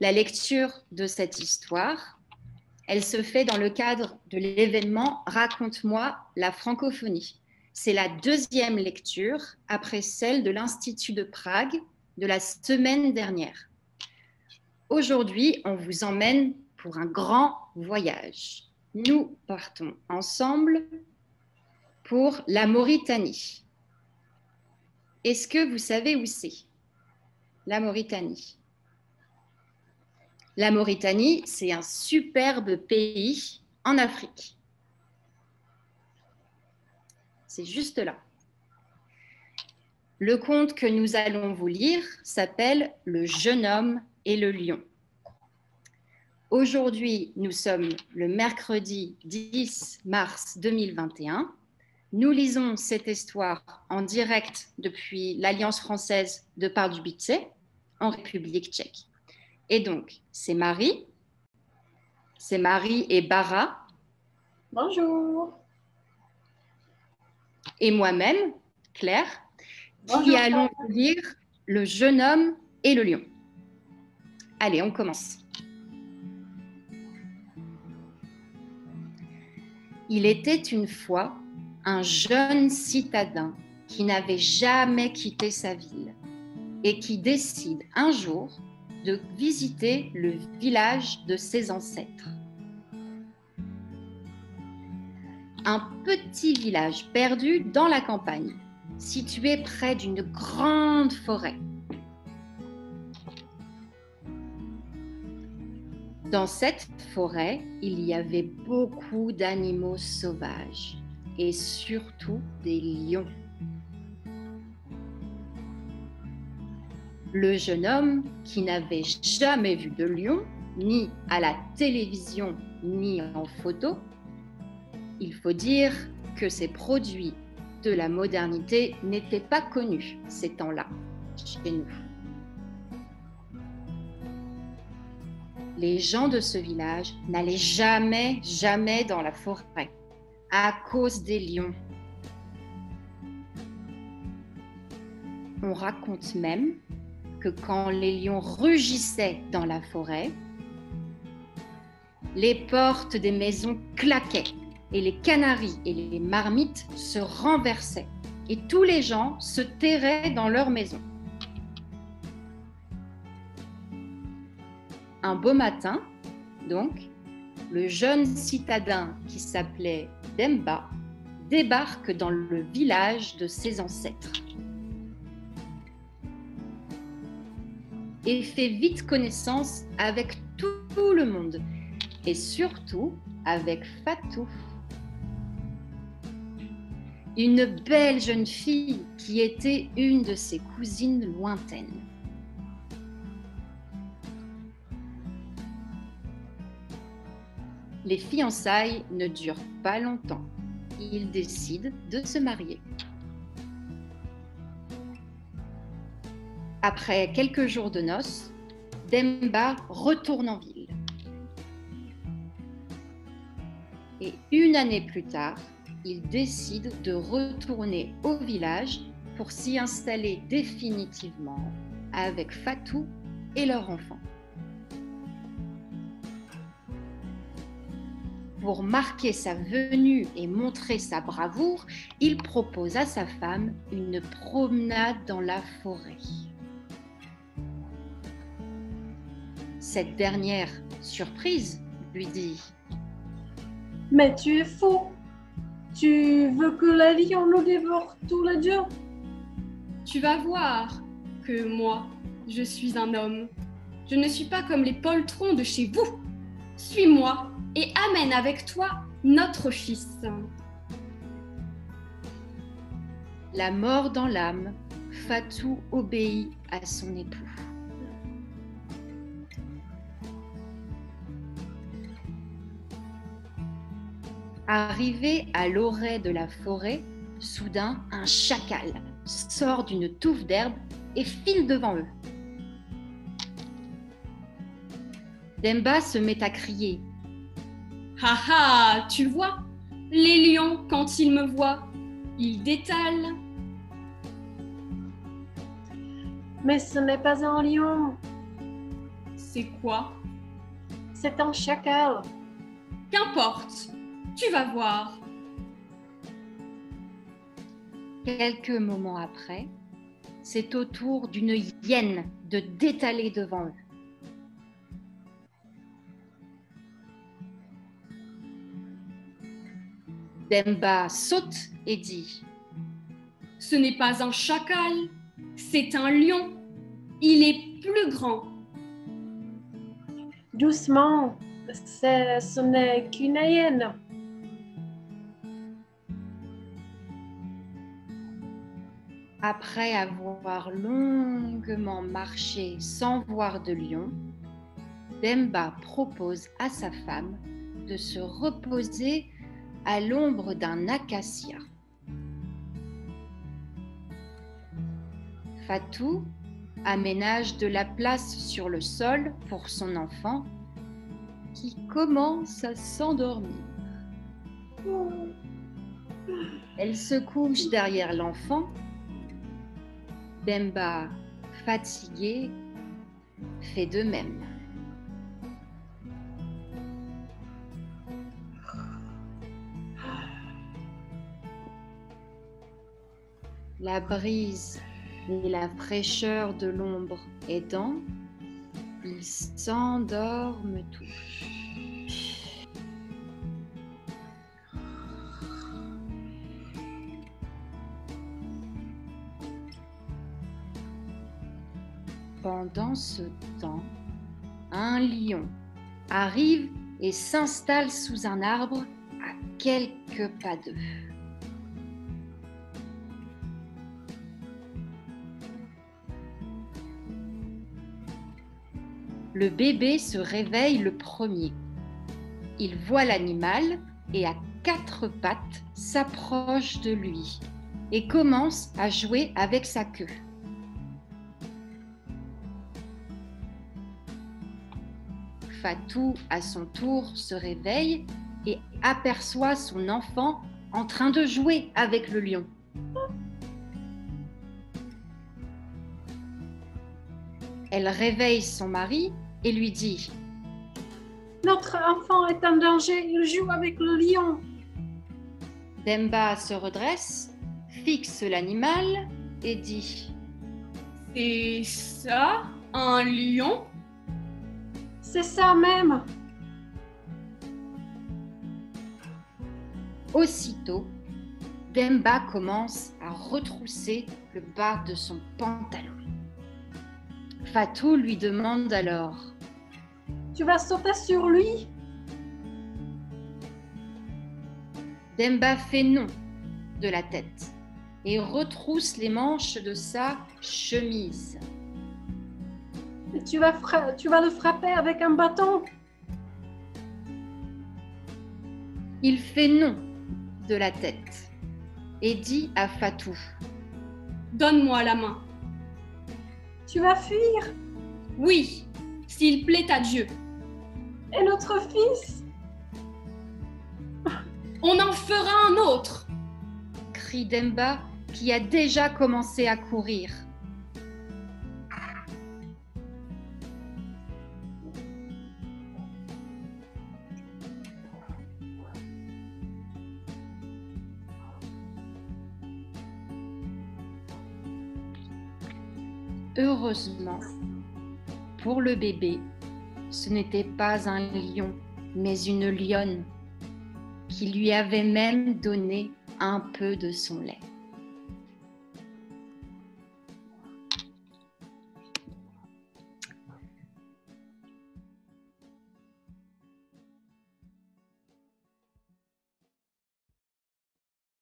La lecture de cette histoire, elle se fait dans le cadre de l'événement Raconte-moi la francophonie. C'est la deuxième lecture après celle de l'Institut de Prague de la semaine dernière. Aujourd'hui, on vous emmène pour un grand voyage. Nous partons ensemble pour la Mauritanie. Est-ce que vous savez où c'est La Mauritanie? La Mauritanie, c'est un superbe pays en Afrique. C'est juste là. Le conte que nous allons vous lire s'appelle Le jeune homme et le lion. Aujourd'hui, nous sommes le mercredi 10 mars 2021. Nous lisons cette histoire en direct depuis l'Alliance française de Pardubice en République tchèque. Et donc, c'est Marie, c'est Marie et Bara. Bonjour. Et moi-même, Claire, qui allons lire Le jeune homme et le lion. Allez, on commence. Il était une fois un jeune citadin qui n'avait jamais quitté sa ville et qui décide un jour de visiter le village de ses ancêtres. Un petit village perdu dans la campagne, situé près d'une grande forêt. Dans cette forêt, il y avait beaucoup d'animaux sauvages et surtout des lions. Le jeune homme, qui n'avait jamais vu de lion, ni à la télévision, ni en photo, il faut dire que ces produits de la modernité n'étaient pas connus ces temps-là chez nous. les gens de ce village n'allaient jamais, jamais dans la forêt à cause des lions. On raconte même quand les lions rugissaient dans la forêt, les portes des maisons claquaient et les canaris et les marmites se renversaient et tous les gens se terraient dans leur maison. un beau matin, donc, le jeune citadin qui s'appelait Demba débarque dans le village de ses ancêtres et fait vite connaissance avec tout, le monde et surtout avec Fatou, une belle jeune fille qui était une de ses cousines lointaines. Les fiançailles ne durent pas longtemps. Ils décident de se marier. Après quelques jours de noces, Demba retourne en ville. Et une année plus tard, il décide de retourner au village pour s'y installer définitivement avec Fatou et leur enfant. pour marquer sa venue et montrer sa bravoure, il propose à sa femme une promenade dans la forêt. Cette dernière, surprise, lui dit Mais tu es fou Tu veux que la lion nous dévore tous les deux Tu vas voir que moi, je suis un homme. Je ne suis pas comme les poltrons de chez vous. Suis-moi et amène avec toi notre fils. La mort dans l'âme, Fatou obéit à son époux. Arrivé à l'orée de la forêt, soudain un chacal sort d'une touffe d'herbe et file devant eux. Demba se met à crier Ha ha, tu vois, les lions, quand ils me voient, ils détalent. Mais ce n'est pas un lion. C'est quoi? C'est un chacal. Qu'importe, tu vas voir. Quelques moments après, c'est au tour d'une hyène de d'étaler devant eux. Demba saute et dit Ce n'est pas un chacal, c'est un lion. Il est plus grand. Doucement, ce n'est qu'une hyène. Après avoir longuement marché sans voir de lion, Demba propose à sa femme de se reposer à l'ombre d'un acacia. Fatou aménage de la place sur le sol pour son enfant qui commence à s'endormir. Elle se couche derrière l'enfant. Bemba, fatigué, fait de même. La brise et la fraîcheur de l'ombre aidant, ils s'endorment tous. Pendant ce temps, un lion arrive et s'installe sous un arbre à quelques pas d'eux. Le bébé se réveille le premier. Il voit l'animal et à quatre pattes s'approche de lui et commence à jouer avec sa queue. Fatou, à son tour, se réveille et aperçoit son enfant en train de jouer avec le lion. Elle réveille son mari et lui dit Notre enfant est en danger, il joue avec le lion. Demba se redresse, fixe l'animal et dit C'est ça, un lion? C'est ça même. Aussitôt, Demba commence à retrousser le bas de son pantalon. Fatou lui demande alors Tu vas sauter sur lui? Demba fait non de la tête et retrousse les manches de sa chemise. Tu vas, fra- tu vas le frapper avec un bâton Il fait non de la tête et dit à Fatou Donne-moi la main. Tu vas fuir? Oui, s'il plaît à Dieu. Et notre fils? On en fera un autre. crie Demba qui a déjà commencé à courir. Heureusement, pour le bébé, ce n'était pas un lion, mais une lionne qui lui avait même donné un peu de son lait.